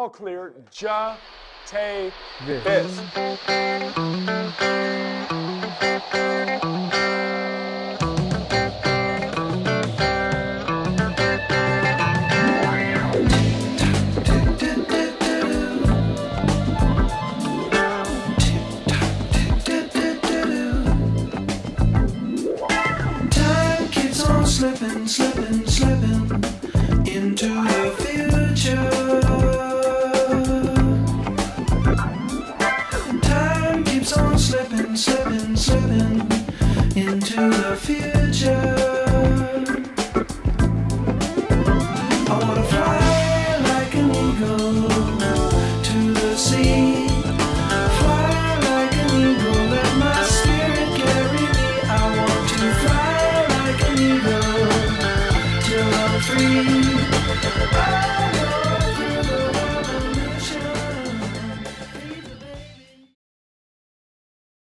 All clear. Ja, te, this. Time keeps on slipping, slipping, slipping into keeps on slipping, slipping, slipping into the future. I wanna fly